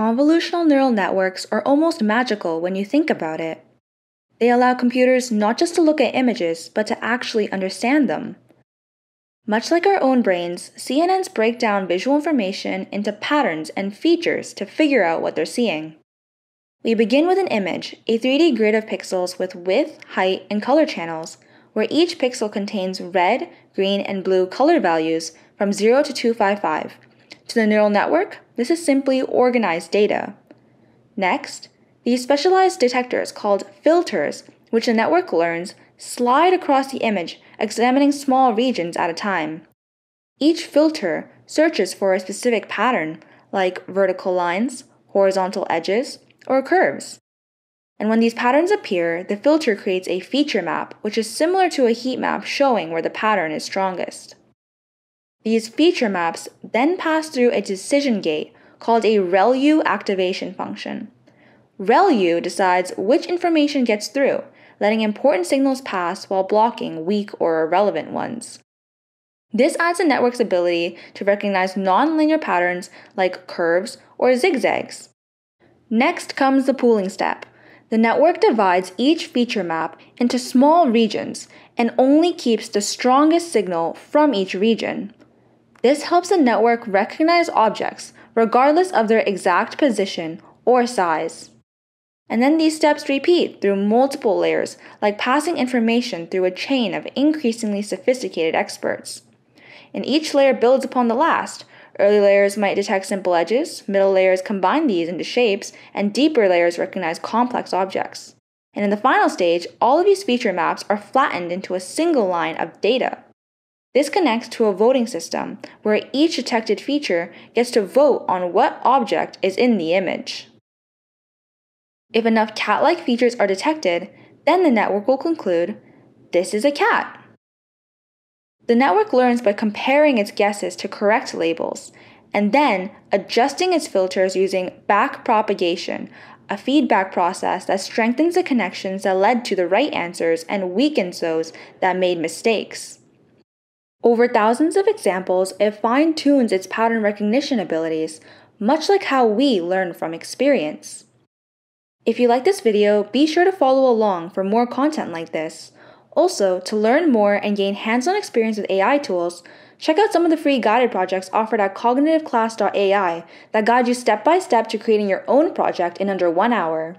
convolutional neural networks are almost magical when you think about it. They allow computers not just to look at images, but to actually understand them. Much like our own brains, CNNs break down visual information into patterns and features to figure out what they're seeing. We begin with an image, a 3D grid of pixels with width, height, and color channels, where each pixel contains red, green, and blue color values from 0 to 255. To the neural network, this is simply organized data. Next, these specialized detectors, called filters, which the network learns, slide across the image, examining small regions at a time. Each filter searches for a specific pattern, like vertical lines, horizontal edges, or curves. And when these patterns appear, the filter creates a feature map, which is similar to a heat map showing where the pattern is strongest. These feature maps then pass through a decision gate called a ReLU activation function. ReLU decides which information gets through, letting important signals pass while blocking weak or irrelevant ones. This adds the network's ability to recognize nonlinear patterns like curves or zigzags. Next comes the pooling step. The network divides each feature map into small regions and only keeps the strongest signal from each region. This helps the network recognize objects regardless of their exact position or size. And then these steps repeat through multiple layers, like passing information through a chain of increasingly sophisticated experts. And each layer builds upon the last. Early layers might detect simple edges, middle layers combine these into shapes, and deeper layers recognize complex objects. And in the final stage, all of these feature maps are flattened into a single line of data. This connects to a voting system where each detected feature gets to vote on what object is in the image. If enough cat like features are detected, then the network will conclude this is a cat. The network learns by comparing its guesses to correct labels and then adjusting its filters using backpropagation, a feedback process that strengthens the connections that led to the right answers and weakens those that made mistakes. Over thousands of examples, it fine tunes its pattern recognition abilities, much like how we learn from experience. If you like this video, be sure to follow along for more content like this. Also, to learn more and gain hands-on experience with AI tools, check out some of the free guided projects offered at cognitiveclass.ai that guide you step by step to creating your own project in under one hour.